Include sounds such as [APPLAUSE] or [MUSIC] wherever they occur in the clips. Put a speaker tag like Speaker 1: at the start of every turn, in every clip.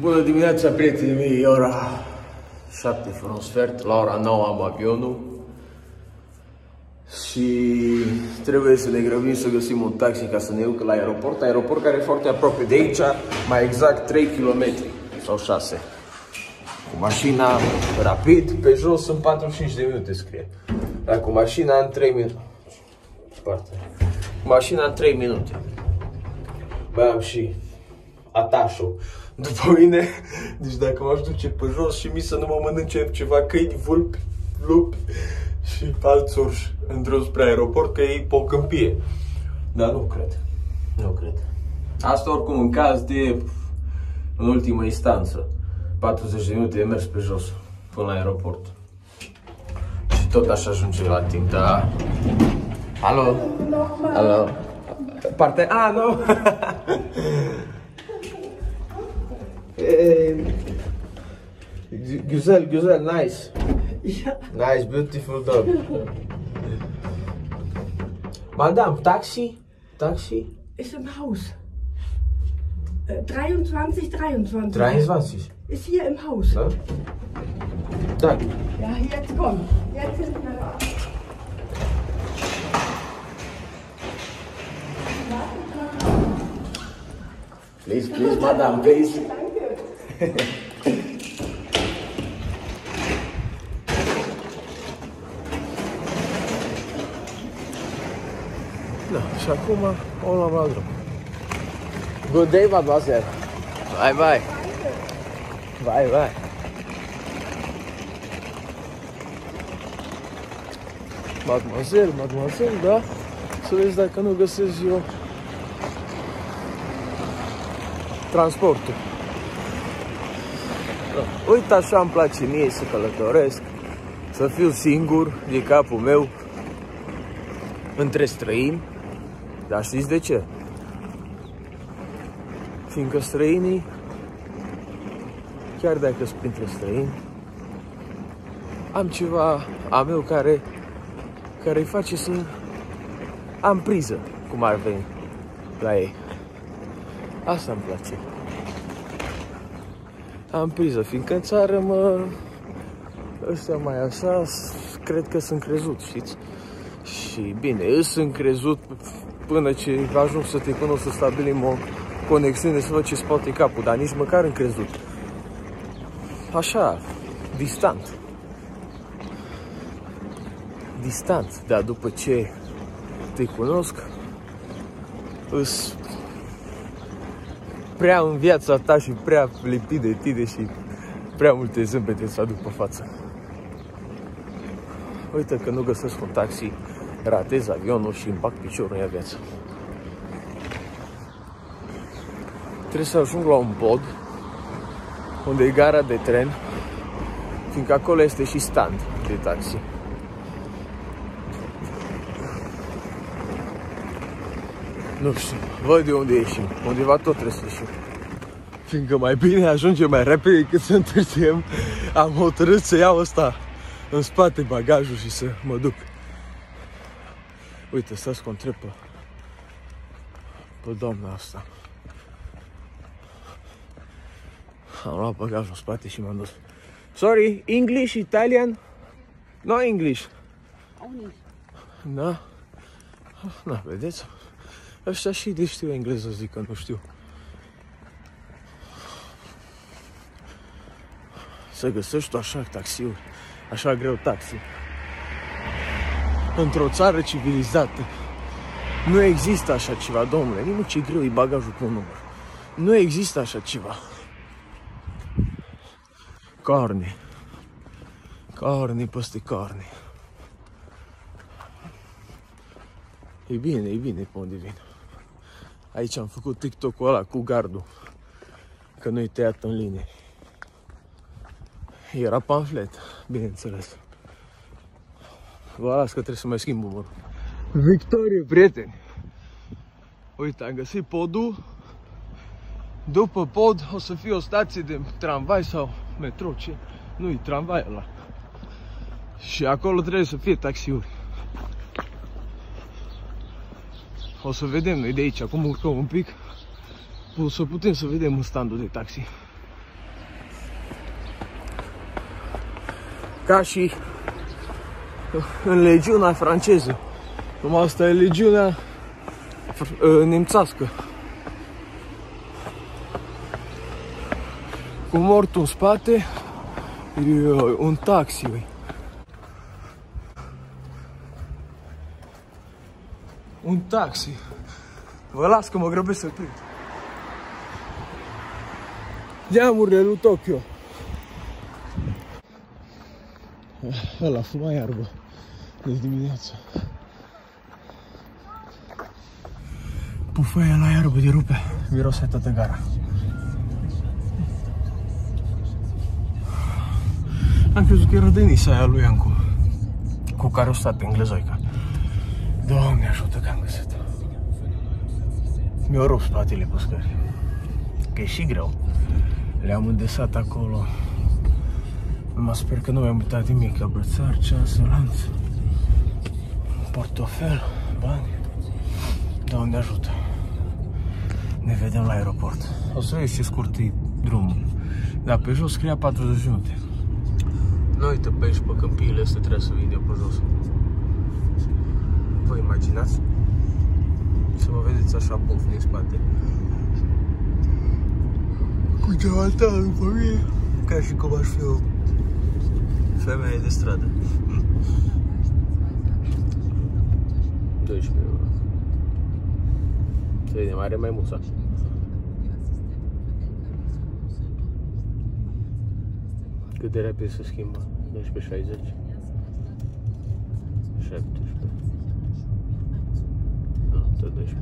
Speaker 1: Bună dimineața, prietenii mei, e ora 7 fără un sfert, la ora 9 am avionul și trebuie să ne grăbim să găsim un taxi ca să ne ducă la aeroport, aeroport care e foarte aproape de aici, mai exact 3 km sau 6. Cu mașina rapid, pe jos în 45 de minute scrie. Dar cu mașina în 3 minute. Parte. Cu mașina în 3 minute. Mai am și atașul după mine. Deci dacă m-aș duce pe jos și mi să nu mă mănânce ceva câini, vulpi, lupi și alți urși în drum spre aeroport, că ei pe o câmpie. Dar nu cred. Nu cred. Asta oricum în caz de în ultimă instanță. 40 de minute de mers pe jos până la aeroport. Și tot așa ajunge la timp, da? Alo? Alo? Parte... Ah, nu! [LAUGHS] Güzel, güzel, nice.
Speaker 2: Ja,
Speaker 1: Nice, beautiful dog. Madame, taxi? Taxi?
Speaker 2: ist im Haus. Äh, 23, 23.
Speaker 1: 23.
Speaker 2: Ist hier im Haus.
Speaker 1: Da? Da.
Speaker 2: Ja, jetzt komm. Jetzt sind wir da.
Speaker 1: Please, please, madame, please. Da, și acum o luăm la drum. Good day, mademoiselle. Bye, bye. Bye, bye. Mademoiselle, mademoiselle, da? Să vezi dacă nu găsesc eu transportul. Da. Uite așa îmi place mie să călătoresc, să fiu singur de capul meu între străini. Dar știți de ce? Fiindcă străinii, chiar dacă sunt printre străini, am ceva a meu care, care îi face să am priză, cum ar veni la ei. Asta îmi place. Am priză, fiindcă în țară mă... Ăștia mai așa, s- cred că sunt crezut, știți? Și bine, eu sunt crezut până ce ajung să te cunosc, să stabilim o conexiune, să văd ce spate capul, dar nici măcar încrezut. Așa, distant. Distant, dar după ce te cunosc, îs prea în viața ta și prea lipit de tine și prea multe zâmbete să aduc pe față. Uite că nu găsesc un taxi, ratez avionul și îmi bag piciorul în ea viață. Trebuie să ajung la un pod unde e gara de tren, fiindcă acolo este și stand de taxi. Nu știu, văd de unde ieșim, undeva tot trebuie să ieșim. Fiindcă mai bine ajunge mai repede decât să întârziem, am hotărât să iau ăsta în spate bagajul și să mă duc. Uite, stați cu o întreb pe, pe doamna asta. Am luat bagajul în spate și m-am dus. Sorry, English, Italian? No English.
Speaker 2: Auch nicht.
Speaker 1: Da? Na, vedeți? Ăștia și de știu engleză zic că nu știu. Să găsești tu așa taxiuri, așa greu taxi. Într-o țară civilizată. Nu există așa ceva, domnule. Nimic ce greu e bagajul cu un număr. Nu există așa ceva. Carne. Carne peste carne. E bine, e bine pe unde vin. Aici am făcut TikTok-ul ăla cu gardul. Că nu-i tăiat în linie. Era pamflet, bineînțeles. Vă las că trebuie să mai schimb numărul. Victorie, prieteni! Uite, am găsit podul. După pod o să fie o stație de tramvai sau metrou, ce? Nu-i tramvai ăla. Și acolo trebuie să fie taxiuri. O să vedem noi de aici, acum urcăm un pic. O să putem să vedem în standul de taxi. Ca și în legiunea franceză. Numai asta e legiunea ă, nemțească. Cu mortul în spate, un taxi. Ui. Un taxi. Vă las că mă grăbesc să prind. Geamurile lui Tokyo. Ăla fuma iarbă de dimineață. Pufă aia la iarbă de rupe. Mirose toată gara. Am crezut că era Denisa aia lui Ancu. Cu care o stat pe englezoica. Doamne ajută că am găsit-o. Mi-o rup spatele pe scări. Că e și greu. Le-am îndesat acolo. Mă sper că nu mi-am uitat nimic, că brățar, ceas, lanț, portofel, bani. Doamne ajută. Ne vedem la aeroport. O să vezi ce scurt e drumul. Dar pe jos scria 40 minute. Nu uite pe aici, pe câmpiile astea trebuie să vin de pe jos vă imaginați? Să vă vedeți așa buf din spate. Cu geanta după mine ca și cum aș fi o femeie de stradă. 12 euro. Să vedem, are mai mult sau? Cât de repede se schimbă? 12.60 7 112.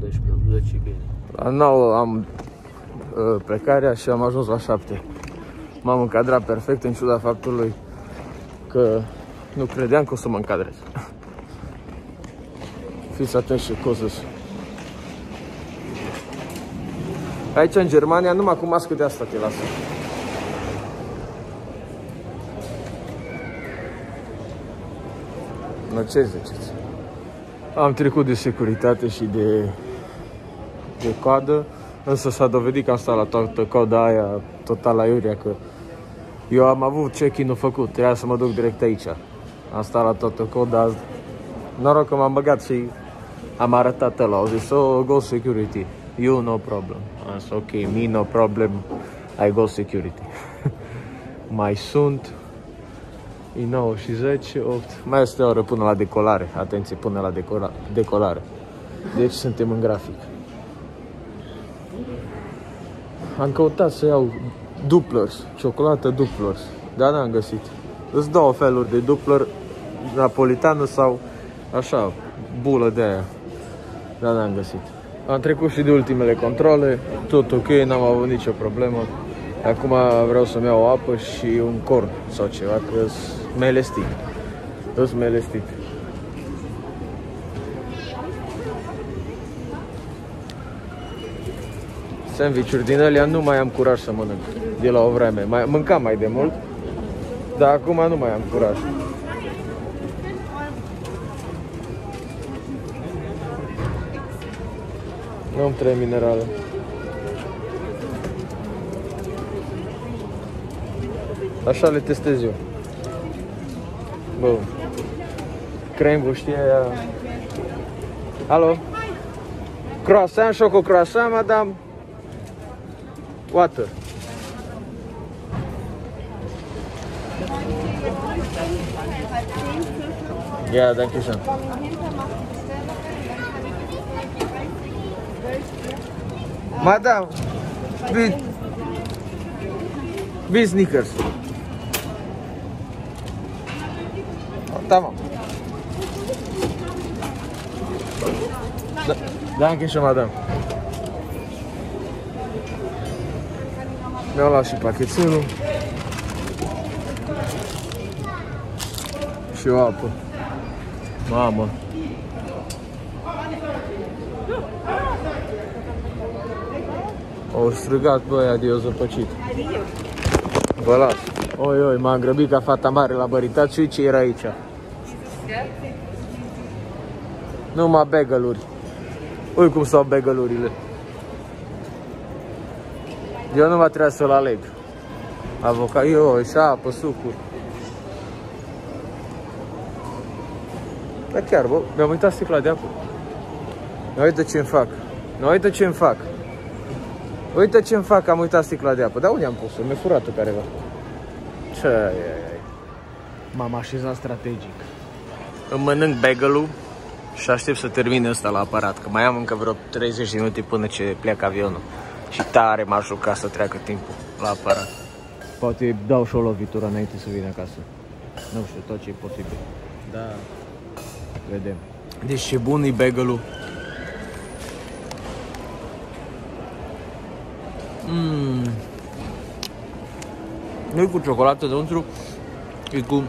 Speaker 1: 12, bine. La 9 am uh, plecarea și am ajuns la 7. M-am încadrat perfect în ciuda faptului că nu credeam că o să mă încadrez. Fiți atenți ce coză Aici în Germania numai cu mască de asta te lasă. No ce ziceți? Am trecut de securitate și de, de coadă, însă s-a dovedit că am stat la toată coada aia total la iuria, că eu am avut check-in-ul făcut, trebuia să mă duc direct aici. Am stat la toată coda, noroc că m-am băgat și am arătat ăla, au zis, oh, go security, you no problem. Am zis, ok, me no problem, I go security. [LAUGHS] Mai sunt, E 9 și 10, 8. Mai este o oră până la decolare. Atenție, până la decola, decolare. Deci suntem în grafic. Am căutat să iau duplers, ciocolată duplers. Dar n-am găsit. Sunt două feluri de dupler, napolitană sau așa, bulă de aia. Dar n-am găsit. Am trecut și de ultimele controle, tot ok, n-am avut nicio problemă. Acum vreau să-mi iau o apă și un corn sau ceva, că sunt melestit. Sunt melestit. Sandwich-uri din alea nu mai am curaj să mănânc de la o vreme. Mai, mâncam mai de mult, dar acum nu mai am curaj. Nu-mi trebuie minerale. Așa le testez eu. Bă, creme, vă știe aia... Alo? Croissant, șoco croissant, madame? Water. Ja, danke schön. Madame, wie, wie Snickers? Tamam. Da, danke schön, madame. Mi-au luat și pachetelul. Și o apă. Mamă. Au strigat pe aia de eu zăpăcit. Vă las. Oi, oi, m-am grăbit ca fata mare la băritat și ce era aici. Numai begeluri. Ui cum s-au begelurile. Eu nu va trebui să-l aleg. Avocat, eu, și apă, sucuri. Da chiar, bă, mi-am uitat sticla de apă. Nu uită ce-mi fac. Nu uită ce-mi fac. Uite ce-mi fac, am uitat sticla de apă. Dar unde am pus-o? Mi-a furat-o careva. Ce ai, ai, ai. M-am așezat strategic. Îmi mănânc bagel și aștept să termine ăsta la aparat, că mai am încă vreo 30 de minute până ce pleacă avionul. Și tare m-aș juca să treacă timpul la aparat. Poate dau și o lovitură înainte să vin acasă. Nu știu, tot ce e posibil. Da. Vedem. Deci ce bun e bagel Mmm. Nu e cu ciocolată înăuntru, e cu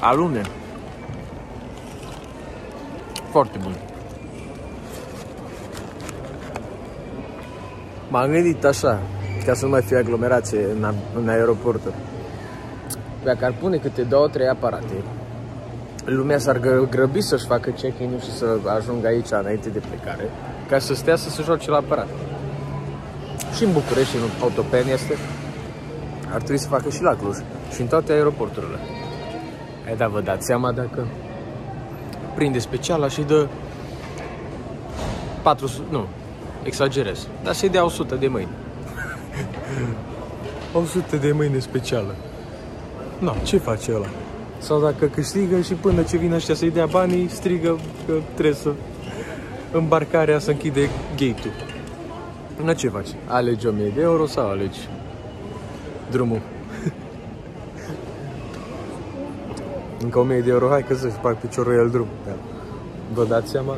Speaker 1: alune. Foarte bun. M-am gândit așa, ca să nu mai fie aglomerație în, în aeroporturi. Dacă ar pune câte două, trei aparate, lumea s-ar grăbi să-și facă check-in și să ajungă aici înainte de plecare, ca să stea să se joace la aparat. Și în București, și în Autopen este, ar trebui să facă și la Cluj și în toate aeroporturile. Ai da, vă dați seama dacă prinde speciala și dă 400, nu, exagerez, dar să-i dea 100 de mâini. [LAUGHS] 100 de mâini specială. Na, ce face ăla? Sau dacă câștigă și până ce vine ăștia să-i dea banii, strigă că trebuie să îmbarcarea să închide gate-ul. Na, ce faci? Alegi 1000 de euro sau alegi drumul? [LAUGHS] Încă 1000 de euro, hai că să-și fac piciorul el drum. Da. Vă dați seama?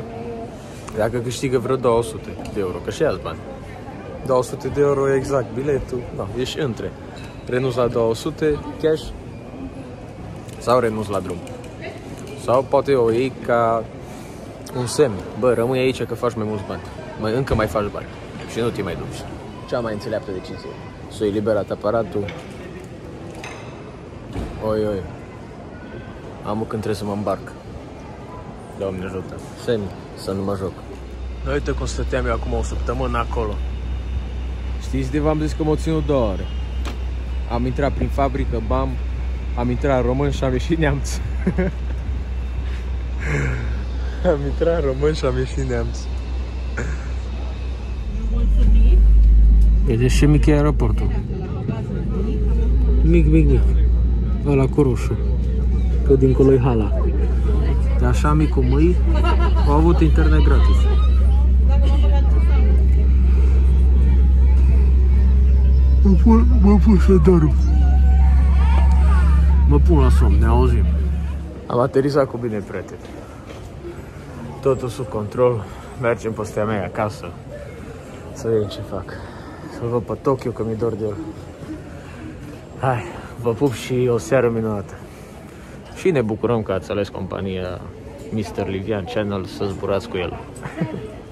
Speaker 1: Dacă câștigă vreo 200 de euro, că și alți bani. 200 de euro exact biletul, da, ești între. Renunț la 200 cash sau renunț la drum. Sau poate o iei ca un semn. Bă, rămâi aici că faci mai mulți bani. Mai, încă mai faci bani. Și nu te mai duci. Cea mai înțeleaptă decizie. Să o eliberat aparatul. Oi, oi. Am când trebuie să mă îmbarc. Doamne ajută. Semn să nu mă joc. Uite cum stăteam eu acum o săptămână acolo. Știți de v-am zis că m-au ținut două ore. Am intrat prin fabrică, bam, am intrat român și am ieșit neamț. [LAUGHS] am intrat român și am ieșit neamț. Vedeți ce mic e aeroportul. Mic, mic, mic. Ăla cu roșu. Că dincolo e hala. De așa mic cum îi, au avut internet gratis. Mă pun, mă pun să dorm. Mă pun la somn, ne auzim. Am aterizat cu bine, prieteni. Totul sub control. Mergem pe stea mea acasă. Să vedem ce fac. Să-l văd pe Tokyo, că mi-e dor de el. Hai, vă pup și o seară minunată. Și ne bucurăm că ați ales compania Mr. Livian Channel să zburați cu el. [LAUGHS]